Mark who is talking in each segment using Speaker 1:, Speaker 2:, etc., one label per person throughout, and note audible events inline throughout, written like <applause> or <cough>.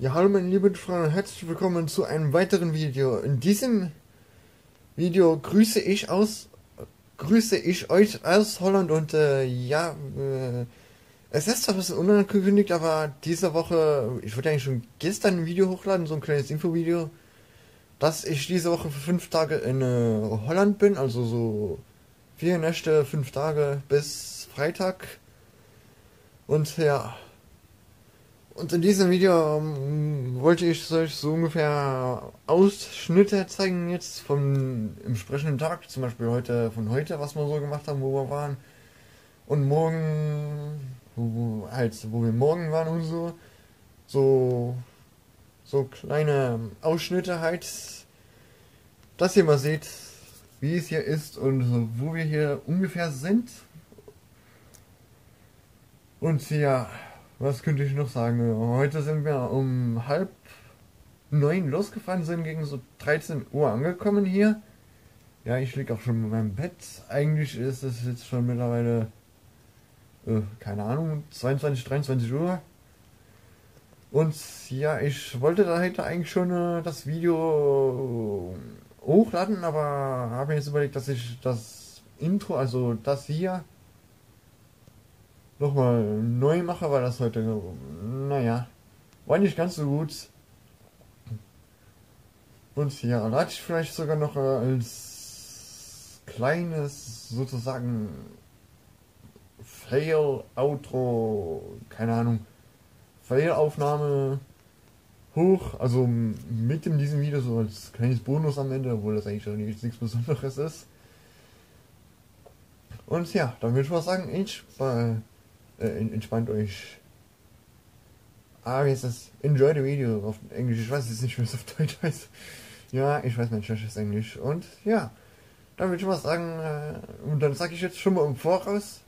Speaker 1: Ja, hallo meine lieben Freunde und herzlich willkommen zu einem weiteren Video. In diesem Video grüße ich aus, grüße ich euch aus Holland und äh, ja, äh, es ist zwar ein bisschen unangekündigt, aber diese Woche, ich wollte eigentlich schon gestern ein Video hochladen, so ein kleines Infovideo, dass ich diese Woche für fünf Tage in äh, Holland bin, also so vier Nächte, fünf Tage bis Freitag. Und ja, und in diesem Video ähm, wollte ich euch so ungefähr Ausschnitte zeigen jetzt vom entsprechenden Tag, zum Beispiel heute von heute, was wir so gemacht haben, wo wir waren. Und morgen, wo, halt, wo wir morgen waren und so. So, so kleine Ausschnitte halt, dass ihr mal seht, wie es hier ist und wo wir hier ungefähr sind. Und ja, was könnte ich noch sagen? Heute sind wir um halb neun losgefahren, sind gegen so 13 Uhr angekommen hier. Ja, ich liege auch schon in meinem Bett. Eigentlich ist es jetzt schon mittlerweile, äh, keine Ahnung, 22, 23 Uhr. Und ja, ich wollte da heute eigentlich schon äh, das Video hochladen, aber habe mir jetzt überlegt, dass ich das Intro, also das hier, nochmal neu mache, weil das heute, naja, war nicht ganz so gut. Und ja, hatte ich vielleicht sogar noch äh, als kleines, sozusagen, Fail-Outro, keine Ahnung, Fail-Aufnahme hoch, also mit in diesem Video so als kleines Bonus am Ende, obwohl das eigentlich schon nichts Besonderes ist. Und ja, dann würde ich mal sagen, ich bei äh, entspannt euch. Ah, wie ist das? Enjoy the video auf Englisch. Ich weiß jetzt nicht, wie es auf Deutsch heißt. Ja, ich weiß mein schlechtes Englisch. Und ja, dann würde ich mal sagen, äh, und dann sage ich jetzt schon mal im Voraus,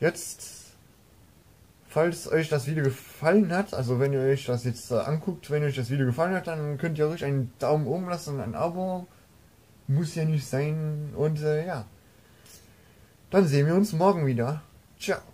Speaker 1: jetzt, falls euch das Video gefallen hat, also wenn ihr euch das jetzt äh, anguckt, wenn euch das Video gefallen hat, dann könnt ihr ruhig einen Daumen oben lassen ein Abo. Muss ja nicht sein. Und äh, ja, dann sehen wir uns morgen wieder. Ciao.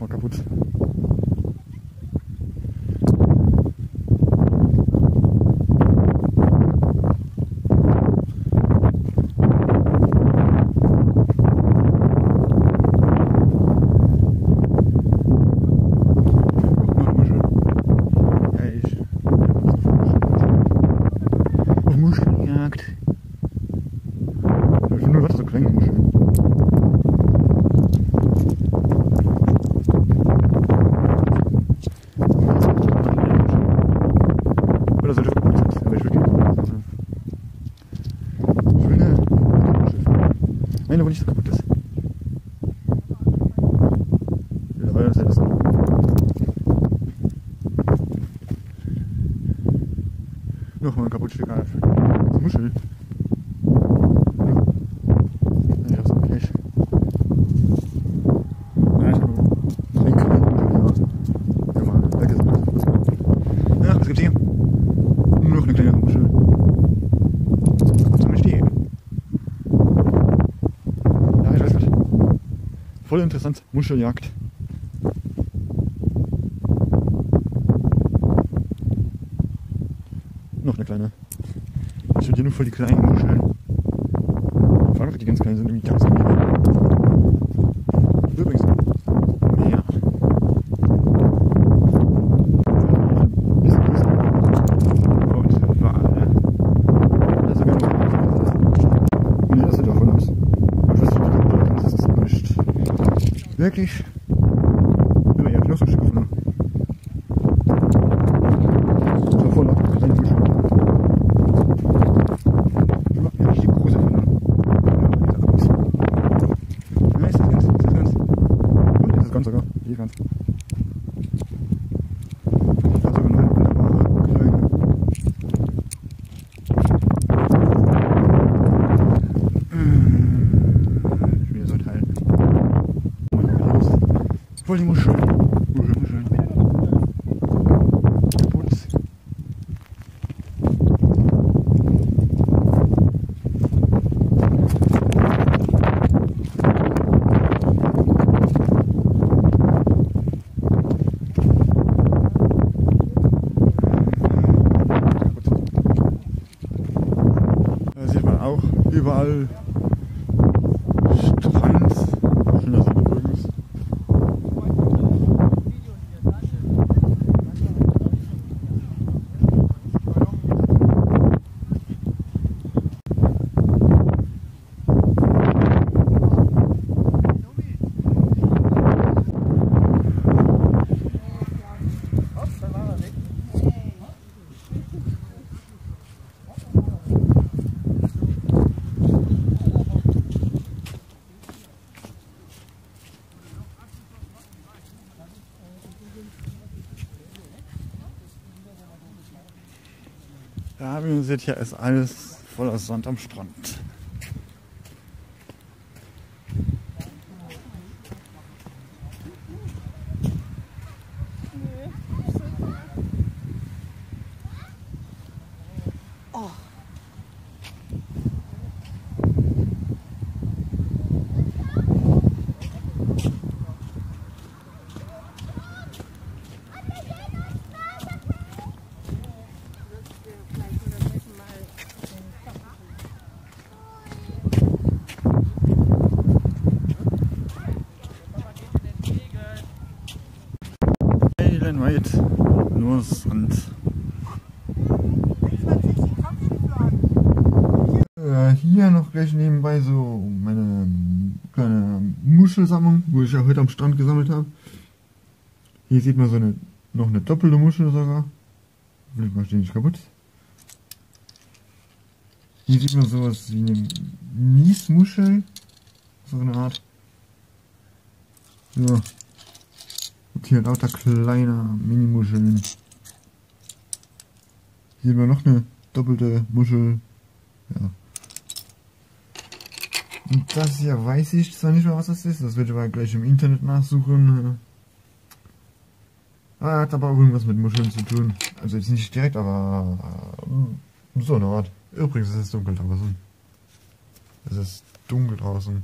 Speaker 1: Nochmal kaputt. Steh. Ja, ich weiß nicht. Voll interessant. Muscheljagd. Eine kleine. Ich hier nur voll die kleinen Muscheln. Allem, die ganz kleinen sind irgendwie ganz mega. Übrigens, größer. Und. Da ist sogar noch Nee, das sieht voll aus. Ich weiß nicht, das ist. Wirklich. Ja, ja, ich noch so ein Stück gefunden. So voller kleine Muscheln. Ja, richtig große gefunden. Ja, ist das ganz. Nein, ist das ganz, ist das ganz. Gut, ist das ganz sogar. Hier ganz. Das ist sogar noch wunderbar. Voll die Muscheln. Muscheln, Muscheln. Putz. Da sieht man auch überall Strand. Schöner Sand übrigens. Ja, wie man sieht, hier ist alles voller Sand am Strand. Meilenweit nur Sand. Äh, hier noch gleich nebenbei so meine kleine Muschelsammlung, wo ich ja heute am Strand gesammelt habe. Hier sieht man so eine noch eine doppelte Muschel sogar. Vielleicht mache ich die nicht kaputt. Hier sieht man sowas wie eine Miesmuschel. So eine Art. Ja. Und hier lauter kleiner Minimuscheln. Hier haben wir noch eine doppelte Muschel. Ja. Und das hier weiß ich zwar nicht mehr, was das ist. Das werde ich aber gleich im Internet nachsuchen. Ah, hat aber auch irgendwas mit Muscheln zu tun. Also jetzt nicht direkt, aber äh, so eine Art. Übrigens, es ist dunkel draußen. Es ist dunkel draußen.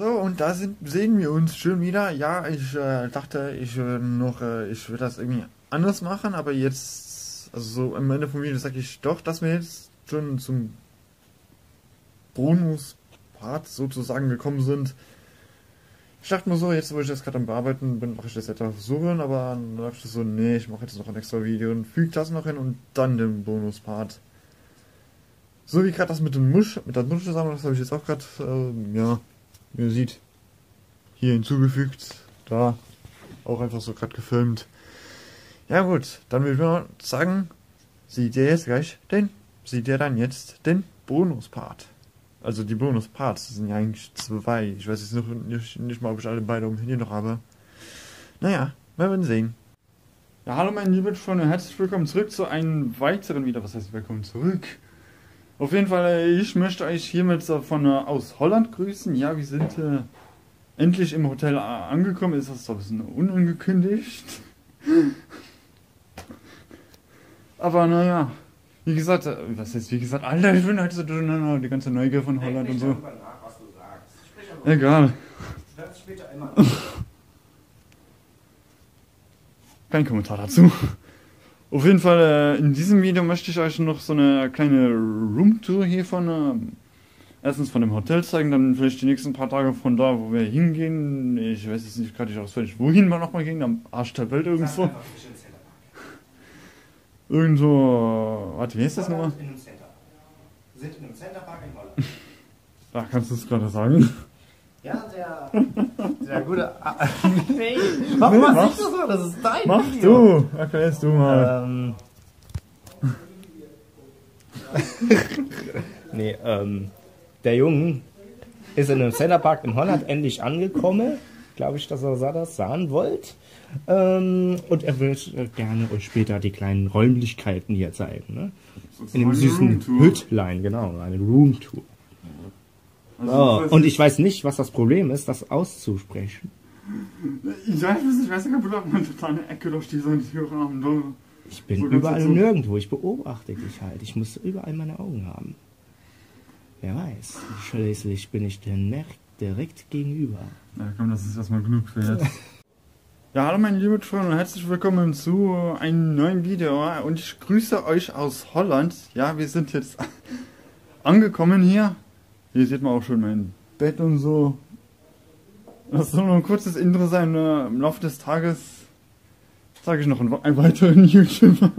Speaker 1: So, und da sind, sehen wir uns schon wieder. Ja, ich äh, dachte, ich äh, noch, äh, ich würde das irgendwie anders machen, aber jetzt, also so am Ende vom Video sage ich doch, dass wir jetzt schon zum Bonus-Part sozusagen gekommen sind. Ich dachte mir so, jetzt wo ich das gerade am Bearbeiten bin, mache ich das einfach so hin, aber dann dachte ich so, nee, ich mache jetzt noch ein extra Video und füge das noch hin und dann den Bonus-Part. So wie gerade das mit dem Musch, mit der Muschelsammlung, das habe ich jetzt auch gerade, äh, ja, wie ihr seht, hier hinzugefügt, da auch einfach so gerade gefilmt. Ja gut, dann würde ich mal sagen, seht ihr jetzt gleich den, seht ihr dann jetzt den Bonus-Part. Also die Bonus-Parts, sind ja eigentlich zwei. Ich weiß jetzt noch nicht, nicht mal, ob ich alle beide um hier noch habe. Naja, wir werden sehen. Ja, hallo meine lieben Freunde, herzlich willkommen zurück zu einem weiteren Video. Was heißt willkommen zurück? Auf jeden Fall, äh, ich möchte euch hiermit von äh, aus Holland grüßen. Ja, wir sind äh, endlich im Hotel äh, angekommen. Ist das so ein bisschen unangekündigt? <laughs> Aber naja, wie gesagt, was heißt wie gesagt, Alter, ich bin halt so durcheinander, die ganze Neugier von Holland und so.
Speaker 2: Nach, was du sagst. Sprich aber
Speaker 1: Egal, <laughs> kein Kommentar dazu. Auf jeden Fall, äh, in diesem Video möchte ich euch noch so eine kleine Roomtour hier von, ähm, erstens von dem Hotel zeigen, dann vielleicht die nächsten paar Tage von da, wo wir hingehen. Ich weiß jetzt nicht gerade nicht auswendig, wohin wir nochmal gehen, am Arsch der Welt
Speaker 2: Sag <laughs>
Speaker 1: irgendwo.
Speaker 2: Centerpark.
Speaker 1: Irgendwo, warte, wie heißt das nochmal?
Speaker 2: In einem Center. Wir sind in einem Centerpark in Holland. <laughs>
Speaker 1: Da kannst du es gerade sagen.
Speaker 2: Ja, der, <laughs> der gute. Ah, nee, warum
Speaker 1: Nee,
Speaker 2: machst
Speaker 1: mach's.
Speaker 2: du so? Das ist dein
Speaker 1: Mach
Speaker 2: Video.
Speaker 1: du, erklärst du mal.
Speaker 2: Ähm. <laughs> nee, ähm. Der Junge ist in einem Centerpark in Holland endlich angekommen. Glaube ich, dass er das sagen wollt. Ähm, und er will äh, gerne euch später die kleinen Räumlichkeiten hier zeigen. Ne? In dem süßen Hütlein, genau, eine Roomtour.
Speaker 1: Also,
Speaker 2: Oh, und ich weiß nicht, was das Problem ist, das auszusprechen.
Speaker 1: Ich weiß nicht, ich weiß nicht, ob man total eine Ecke durch diese Türrahmen. durch.
Speaker 2: Ich bin
Speaker 1: So
Speaker 2: überall und nirgendwo. Ich beobachte dich halt. Ich muss überall meine Augen haben. Wer weiß. Schließlich bin ich dir mer- direkt gegenüber.
Speaker 1: Ja, komm, das ist erstmal genug für jetzt. <laughs> Ja, hallo meine lieben Freunde und herzlich willkommen zu einem neuen Video und ich grüße euch aus Holland. Ja, wir sind jetzt <laughs> angekommen hier. Hier sieht man auch schon mein Bett und so. Das soll nur ein kurzes Intro sein. äh, Im Laufe des Tages zeige ich noch einen, einen weiteren <laughs> YouTuber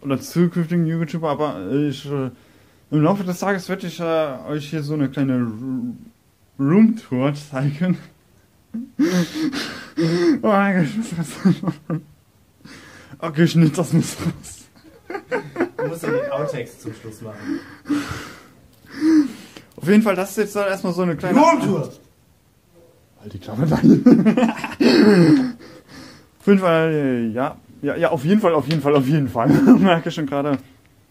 Speaker 1: oder zukünftigen YouTuber, aber ich, äh, im Laufe des Tages werde ich äh, euch hier so eine kleine Roomtour zeigen. <laughs> oh mein Gott, ich muss das Okay, Schnitt, das muss raus.
Speaker 2: Du musst ja den Outtakes zum Schluss machen.
Speaker 1: Auf jeden Fall, das ist jetzt erstmal so eine kleine.
Speaker 2: Roomtour!
Speaker 1: Halt die Klappe dann. <laughs> auf jeden Fall, äh, ja. Ja, ja, auf jeden Fall, auf jeden Fall, auf jeden Fall. <laughs> Merke schon gerade.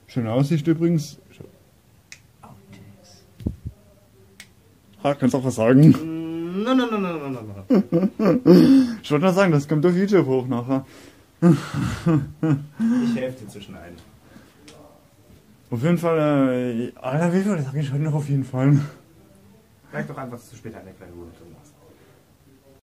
Speaker 1: Schöne Aussicht übrigens. Ah, kannst auch was sagen.
Speaker 2: No, no, no, no, no, no. <laughs>
Speaker 1: Ich wollte nur sagen, das kommt auf YouTube hoch nachher.
Speaker 2: Ich helfe dir zu schneiden.
Speaker 1: Auf jeden Fall, äh, Alter, wie viel sag ich heute noch auf jeden Fall?
Speaker 2: Sag doch einfach, du später eine kleine Roomtour machst.